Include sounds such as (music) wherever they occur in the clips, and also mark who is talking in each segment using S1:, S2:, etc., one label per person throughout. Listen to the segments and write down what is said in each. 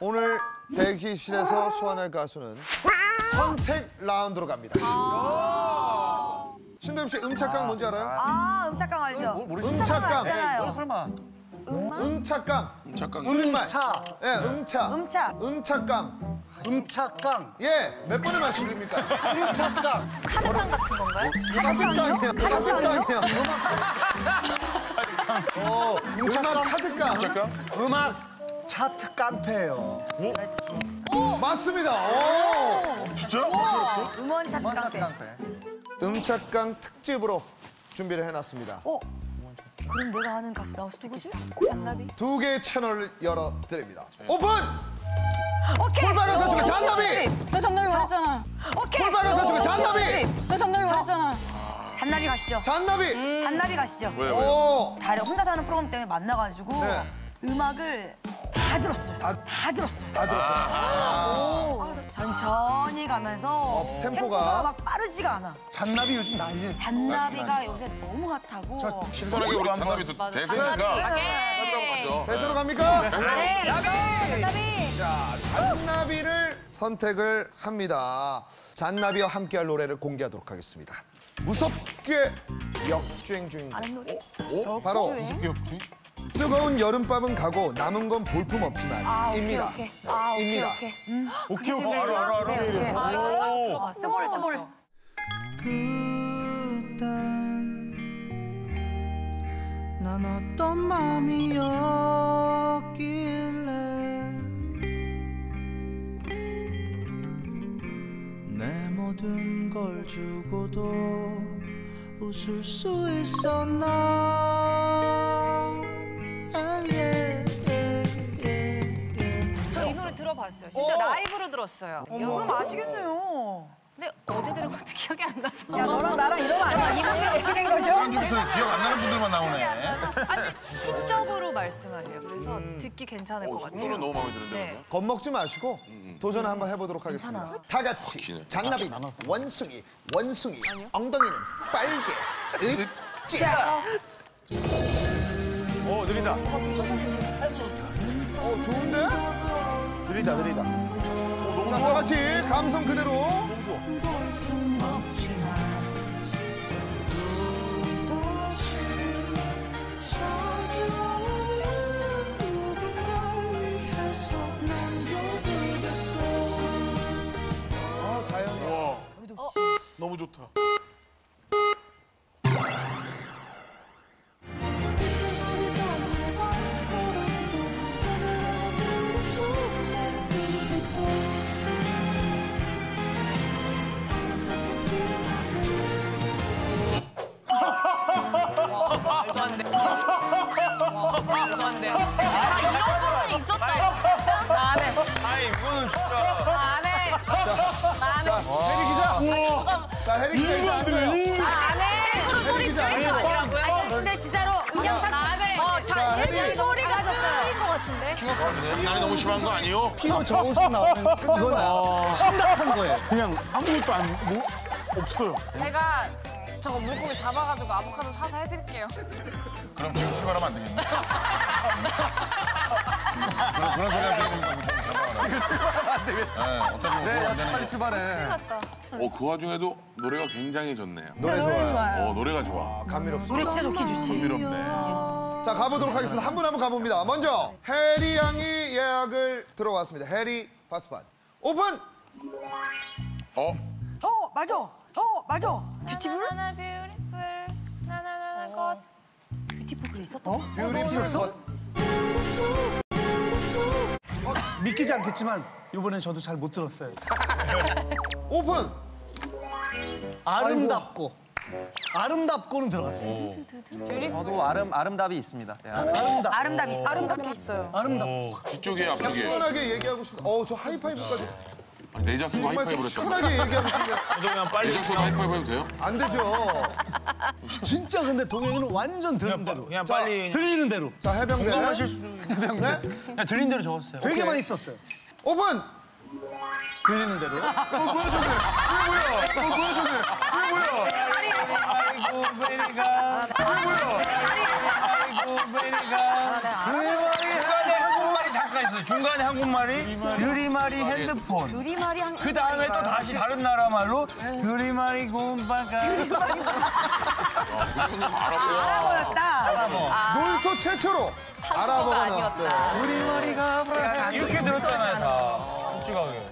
S1: 오늘 대기실에서 소환할 가수는 선택 라운드로 갑니다. 신도엽 씨 음착강 뭔지 알아요?
S2: 아, 음착강 알죠?
S3: 모르시죠?
S1: 음착강.
S2: 아시잖아요.
S3: 설마.
S1: 음착강. 음말.
S4: 음차,
S1: 예, 음차.
S2: 음착.
S1: 음착강.
S4: 음차깡,
S1: 예, 몇 번을 말씀드립니까?
S4: 음차깡.
S5: 카드깡 같은 건가요?
S1: 카드깡이요. 카드깡이요. (laughs) 어, 음악 카드깡.
S6: 잠깐
S4: 음악 차트 깡패예요.
S2: 그렇지.
S1: 맞습니다. 오.
S6: 진짜? 어떻게
S2: 음원 차트 깡패.
S1: 음착강 특집으로 준비를 해놨습니다.
S2: 어? 그럼 내가 아는 가수 나올 수도 있겠다.
S5: 잔나비?
S1: 두 개의 채널을 열어드립니다. 오픈!
S2: 오케이!
S1: 폴바가 사주가 잔나비!
S5: 나 잔나비 말했잖아.
S2: 오케이!
S1: 폴바가 사주가 잔나비!
S5: 나 잔나비 말했잖아.
S2: 잔나비 가시죠.
S1: 잔나비!
S2: 잔나비 가시죠.
S6: 왜 왜?
S1: 오!
S2: 다른 혼자 사는 프로그램 때문에 만나가지고
S1: 네.
S2: 음악을 다 들었어요.
S1: 아.
S2: 다 들었어요.
S1: 아주
S2: 아, 천천히 가면서
S1: 어, 템포가.
S2: 막 빠르지가 않아.
S4: 잔나비 요즘 난리.
S2: 잔나비가 요새 너무 핫하고.
S6: 신선하게 우리 잔나비 대세니까
S5: 네.
S1: 대세로 갑니까?
S2: 네, 라고 잔나비.
S1: 자, 잔나비를 선택을 합니다. 잔나비와 함께할 노래를 공개하도록 하겠습니다. 무섭게 역주행 중입니다.
S2: 노래?
S1: 오, 바로 뜨거운 여름밤은 가고 남은 건 볼품 없지만
S2: 아, 오케이,
S1: 입니다.
S2: 오케이. 아, 오케이,
S1: 입니다.
S2: 오케이. 음.
S3: 오케이, 오케이. 알아, 알아, 알아.
S2: 오케이, 오케이.
S5: 오.
S2: 뜨볼, 뜨볼.
S7: 그땐 난 어떤 맘이었길래 내 모든 걸 주고도 웃을 수 있었나
S5: 들었어요.
S2: 그럼 아시겠네요.
S5: 근데 어제 들은 것도 기억이 안 나서.
S2: 야, 너랑 나랑 이러면 안 돼. 이분이 어떻게 된 거죠?
S6: 기억 안 나는 분들만 나오네.
S5: 아니 시적으로 말씀하세요. 그래서 듣기 괜찮을 것
S6: 어,
S5: 같아요.
S6: 노래 너무 마음에 드는데.
S5: 네.
S1: 겁먹지 마시고 도전 을 한번 해보도록 하겠습니다.
S2: 괜찮아.
S1: 다 같이. 잔나비 원숭이 원숭이 엉덩이는 빨개 으짜
S3: 오, 느리다.
S1: 어 좋은데?
S3: 느리다, 느리다.
S1: 자, 다 같이 감성 그대로 아 다행이야.
S6: 와. 너무 좋다.
S1: 자. 자 해리 기자 이제 앉아요.
S5: 나안 해. 프로 소리
S1: 아니에요.
S5: 아니라고요?
S2: 아니, 근데 진짜로 음향상
S5: 나안 해. 어,
S1: 자.
S5: 예전 소리가 틀린 것 같은데?
S6: 장난이 너무 심한 거 아니에요?
S4: 피부 저옷으로 나오는 이건 심각한 거예요.
S8: 그냥 아무것도 안, 뭐, 없어요.
S5: 제가 저거 물고기 잡아가지고 아보카도 사서 해드릴게요.
S6: 그럼 지금 출발하면 안 되겠네. (laughs) 그런, 그런 소리 하고 있으니까 지금 출발하면 안 되겠다. 네, 어차피 뭐안 되는
S3: 빨리 출발해.
S6: 어, 그 와중에도 노래가 굉장히 좋네요.
S1: 노래 좋아요.
S6: 어, 노래가 좋아.
S1: 아, 감미롭습니다.
S2: 노래 진짜 좋긴 좋지.
S6: 흥미롭네.
S1: 자 가보도록 하겠습니다. 한 분 한 분 가봅니다. 먼저 혜리 양이 예약을 들어왔습니다. 해리 받쓰판 오픈.
S6: 어?
S2: 어, 맞아. 어, 맞아. beautiful?
S5: 나나나 beautiful 나나나 것
S2: beautiful 그래 있었다.
S1: beautiful 것.
S4: 믿기지 않겠지만 이번엔 저도 잘 못 들었어요. (laughs)
S1: 오픈.
S4: 아름답고 아름답고는 들어갔어요.
S3: 저도 아름, 아름답이 있습니다. 예.
S4: 아름답,
S2: 아름답 있어. 아름답게 있어요.
S4: 아름답고.
S6: 뒤쪽에 앞쪽에
S1: 시원하게 얘기하고 싶다. 어, 저 하이파이브까지
S6: 네 자 쓰고
S1: 정말
S6: 하이파이브를 했다.
S1: 시원하게 얘기하고 (laughs) 싶은데
S3: 그냥 빨리.
S6: 네 자 쓰고 하이파이브 해도 돼요?
S1: 안 되죠.
S4: 진짜 근데 동현이는 완전 들은 대로.
S3: 그냥 빨리.
S4: 들리는 대로.
S1: 자, 해병대.
S3: 공감하실 수
S1: 네?
S3: 그냥 들린 대로 적었어요.
S4: 되게 많이 썼어요.
S1: 오픈.
S4: 들리는 대로.
S3: 아이고, 베리가. 아이고, 베리가. 그 머리가 내 한국말이 잠깐 잠 깐 있어요. 중간에 한국말이 드리마리 핸드폰.
S2: 우리말이 한.
S3: 그 다음에 또 다시 다른 나라 말로 드리마리 곰바가.
S2: 알아보였다.
S1: 놀토 최초로 아랍어가 나왔어요.
S3: 드리마리가 브라. 이렇게 들었잖아요, 다. 솔직하게.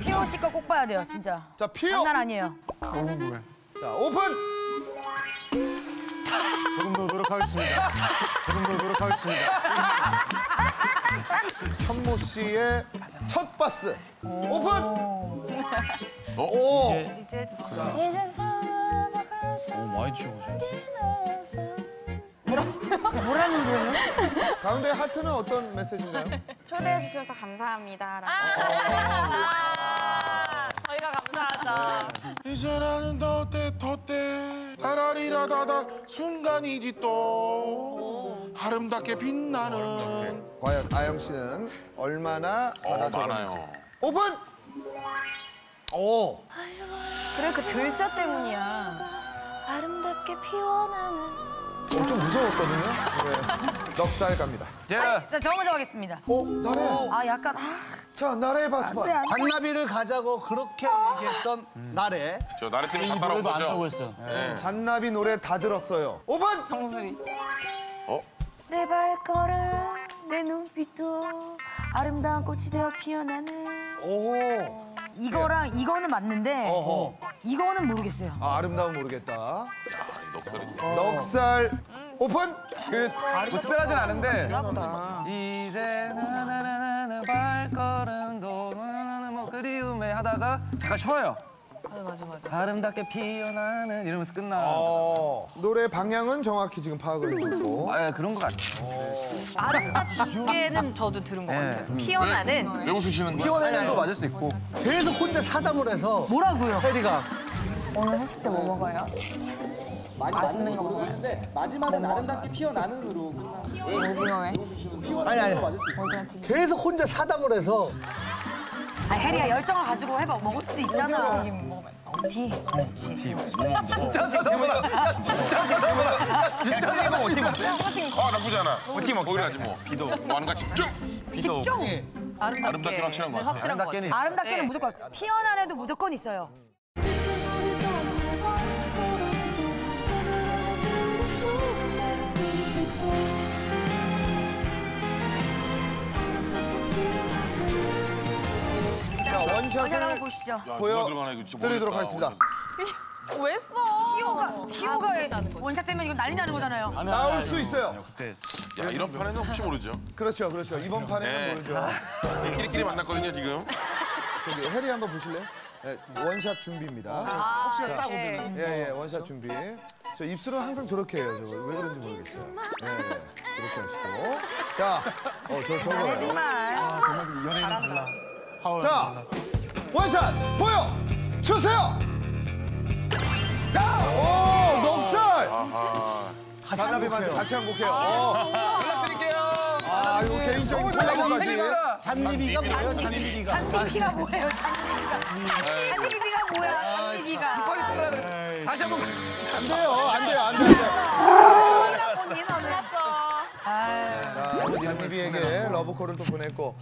S2: 피오 씨거 꼭 봐야 돼요, 진짜.
S1: 자, 피오.
S2: 장난 아니에요.
S1: 자, 오픈.
S8: 노력하겠습니다. 조금 더 노력하겠습니다.
S1: 현모 씨의 첫 받쓰. 오픈. 오.
S5: 이제 이제
S3: 오, 많이 치워보세요.
S2: 뭐라는 거예요?
S1: 가운데 하트는 어떤 메시지인가요?
S5: 초대해 주셔서 감사합니다. 저희가 감사하죠.
S9: 이제라는 더때 더때 따라리라다다 순간이지 또 아름답게 빛나는
S1: 과연 아영 씨는 얼마나 받아줬는지. 오픈. 오.
S2: 그래, 그 들자 때문이야.
S5: 아름답게 피어나는
S1: 어, 좀 무서웠거든요. (laughs) 네. 넉살 갑니다.
S3: 제가
S2: 자, 저 먼저 가겠습니다.
S1: 오, 나래.
S2: 아, 약간, 아.
S1: 자, 나래 바스판.
S4: 잔나비를 가자고 그렇게 얘기했던 날에
S9: 저 나를 때문에 이다 따라온
S4: 노래도 안다고
S9: 거죠?
S4: 했어.
S1: 잔나비 노래 다 들었어요. 오픈.
S5: 정수리.
S2: 내 발걸음, 내 눈빛도 아름다운 꽃이 되어 피어나는.
S1: 오.
S2: 이거랑 이거는 맞는데,
S1: 어허.
S2: 이거는 모르겠어요.
S1: 아, 아름다움 모르겠다. 넉살 오픈.
S3: 그, 뭐 특별하진 않은데. 이제 나나나나 발걸음도 뭐 그리움에 하다가 잠깐 쉬어요. 맞아 맞아 아름답게 피어나는 이러면서 끝나.
S1: 어, 노래 방향은 정확히 지금 파악을 해줬고.
S3: 아 그런 것 같아요.
S5: 아름답게는 저도 들은 것 같아요. 피어나는
S9: 왜 웃으시는?
S3: 피어나는도 맞을 수 있고.
S4: 계속 혼자 사담을 해서
S2: 뭐라고요?
S4: 혜리가
S5: 오늘 회식 때 뭐 먹어요? 맛있는 거 먹어요?
S3: 마지막은 아름답게 피어나는 으로.
S5: 오징어 회?
S4: 아니 아니 계속 혼자 사담을 해서
S2: 아, 혜리야 열정을 가지고 해봐. 먹을 수도 있잖아. 디. 그렇지.
S3: 진짜 사다보다. 진짜 사다보다. 진짜 이거 어떻게?
S9: 아 나쁘지 않아
S3: 어떻게 먹지?
S9: 거기로 하지 뭐 비도 뭐 하는 거 집중.
S2: 집중.
S9: 아름답게 확실한 거 같아
S5: 확실한.
S3: 아름답게는
S2: 아름답게는 무조건 피어난 애도 무조건 있어요.
S1: 원샷을
S2: 한번 보시죠.
S9: 야,
S1: 보여
S9: 누가 들어가나 이거 진짜
S1: 드리도록
S9: 모르겠다.
S1: 하겠습니다. (laughs)
S2: 왜 써? 피오가 피오가 원샷 되면 이거 난리 나는 거잖아요.
S1: 나올 수 있어요.
S9: 야 이런 판에는 혹시 모르죠
S1: 그렇죠, 그렇죠. 이번 판에는
S9: 네.
S1: 모르죠. (laughs)
S9: 끼리끼리 만났거든요 지금
S1: 저기 혜리 한번 보실래요? 네, 원샷 준비입니다.
S2: 혹시
S1: 자,
S2: 따고
S1: 예, 예, 원샷 준비. 저 입술은 항상 저렇게 해요. 저거 왜 그런지 모르겠어요. 예, 예, 저렇게 하시고. 자, 어, 저 저거.
S2: 네 정말.
S1: 자, 원샷 보여 주세요. 오, 넉살. 잔나비만 같이 한곡해요. 어.
S3: 연락드릴게요.
S1: 아, 이거 개인적인 콜라보까지.
S4: 잔니비가 뭐예요? 잔니비가
S2: 잔디비가 뭐예요? 잔디비가. 잔디비가 뭐야? 잔디비가.
S3: 다시 한 번.
S1: 안 돼요, 안 돼요, 안 돼요.
S2: 언니 너는.
S1: 자, 잔디비에게 러브콜을 또 보냈고.